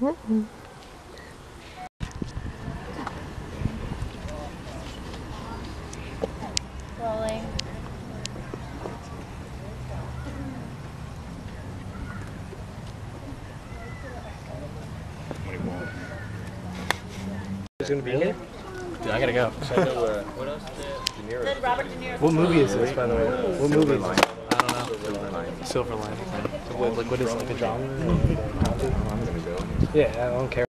Rolling. Is gonna be here? Dude, I gotta go. Uh, then Robert De Niro. What movie is this, by the way? What movie is this? I don't know. Silver lining. So what, like, what is it, like a drama? Yeah, I don't care.